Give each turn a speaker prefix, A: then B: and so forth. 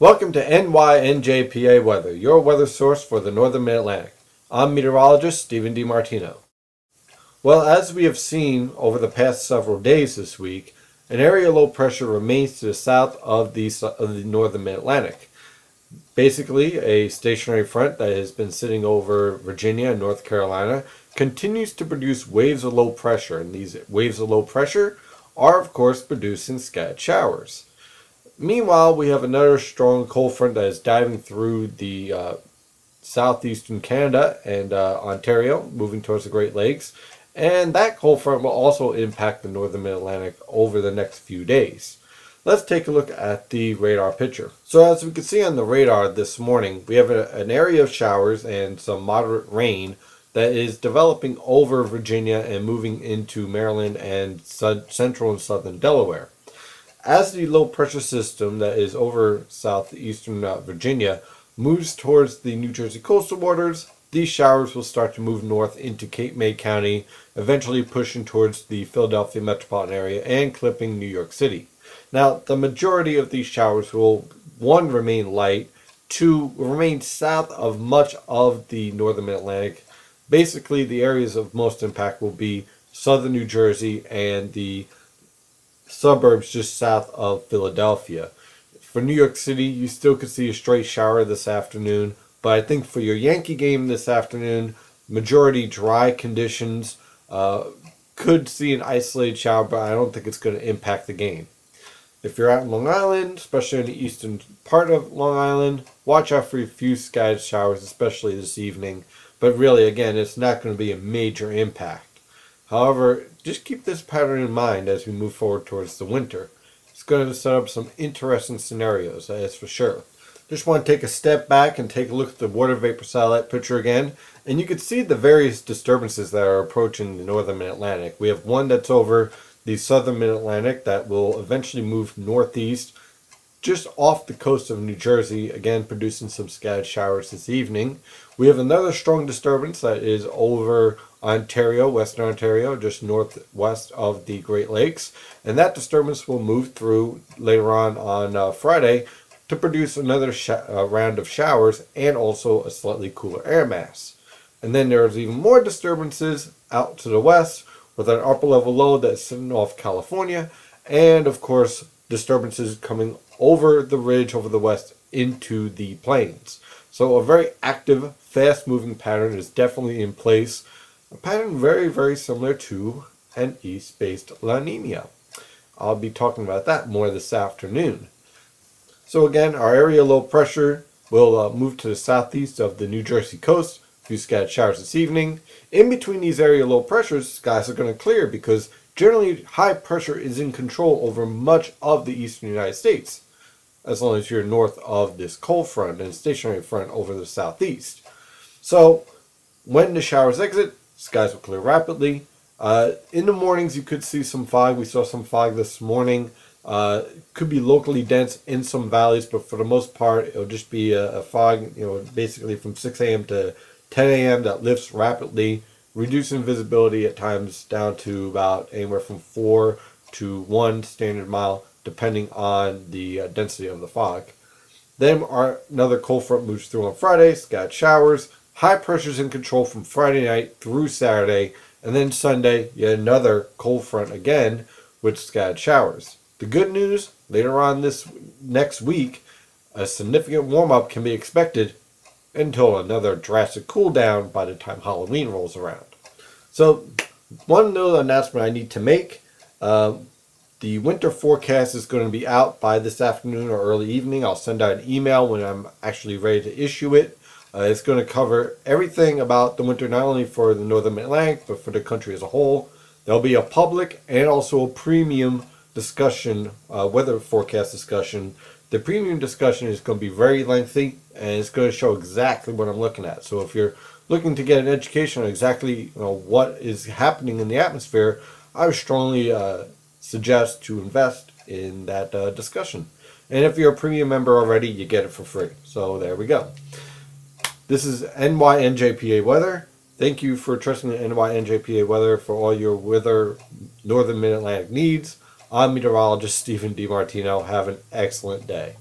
A: Welcome to NYNJPA Weather, your weather source for the Northern Mid-Atlantic. I'm meteorologist Stephen DiMartino. Well, as we have seen over the past several days this week, an area of low pressure remains to the south of the, of the Northern Mid-Atlantic. Basically, a stationary front that has been sitting over Virginia and North Carolina continues to produce waves of low pressure, and these waves of low pressure are, of course, producing scattered showers. Meanwhile, we have another strong cold front that is diving through the uh, southeastern Canada and uh, Ontario, moving towards the Great Lakes. And that cold front will also impact the northern mid-Atlantic over the next few days. Let's take a look at the radar picture. So as we can see on the radar this morning, we have a, an area of showers and some moderate rain that is developing over Virginia and moving into Maryland and central and southern Delaware. As the low pressure system that is over southeastern Virginia moves towards the New Jersey coastal waters, these showers will start to move north into Cape May County, eventually pushing towards the Philadelphia metropolitan area and clipping New York City. Now, the majority of these showers will, one, remain light, two, remain south of much of the northern Atlantic. Basically, the areas of most impact will be southern New Jersey and the suburbs just south of Philadelphia. For New York City, you still could see a straight shower this afternoon, but I think for your Yankee game this afternoon, majority dry conditions, uh, could see an isolated shower, but I don't think it's going to impact the game. If you're out in Long Island, especially in the eastern part of Long Island, watch out for a few scattered showers, especially this evening. But really, again, it's not going to be a major impact. However, just keep this pattern in mind as we move forward towards the winter. It's going to set up some interesting scenarios, that's for sure. Just want to take a step back and take a look at the water vapor satellite picture again. And you can see the various disturbances that are approaching the northern Mid-Atlantic. We have one that's over the southern mid-Atlantic that will eventually move northeast just off the coast of New Jersey, again producing some scattered showers this evening. We have another strong disturbance that is over Ontario, Western Ontario, just northwest of the Great Lakes. And that disturbance will move through later on on uh, Friday to produce another uh, round of showers and also a slightly cooler air mass. And then there's even more disturbances out to the west with an upper level low that's sitting off California, and of course, disturbances coming over the ridge over the west into the plains. So a very active, fast moving pattern is definitely in place. A pattern very, very similar to an east-based La Nina. I'll be talking about that more this afternoon. So again, our area low pressure will uh, move to the southeast of the New Jersey coast few scattered showers this evening. In between these area low pressures, skies are going to clear because generally high pressure is in control over much of the eastern United States, as long as you're north of this cold front and stationary front over the southeast. So when the showers exit, skies will clear rapidly. Uh, in the mornings, you could see some fog. We saw some fog this morning. Uh, could be locally dense in some valleys, but for the most part, it'll just be a, a fog, you know, basically from 6 a.m. to 10 a.m. that lifts rapidly, reducing visibility at times down to about anywhere from 4 to 1 standard mile, depending on the uh, density of the fog. Then our, another cold front moves through on Friday, scattered showers, high pressures in control from Friday night through Saturday, and then Sunday, yet another cold front again with scattered showers. The good news, later on this next week, a significant warm up can be expected until another drastic cool down by the time Halloween rolls around. So, one little announcement I need to make. Uh, the winter forecast is going to be out by this afternoon or early evening. I'll send out an email when I'm actually ready to issue it. Uh, it's going to cover everything about the winter, not only for the northern Atlantic, but for the country as a whole. There'll be a public and also a premium discussion, uh, weather forecast discussion. The premium discussion is going to be very lengthy and it's going to show exactly what I'm looking at. So if you're looking to get an education on exactly you know, what is happening in the atmosphere, I would strongly uh, suggest to invest in that uh, discussion. And if you're a premium member already, you get it for free. So there we go. This is NYNJPA Weather. Thank you for trusting the NYNJPA Weather for all your weather Northern Mid-Atlantic needs. I'm meteorologist Stephen DiMartino. Have an excellent day.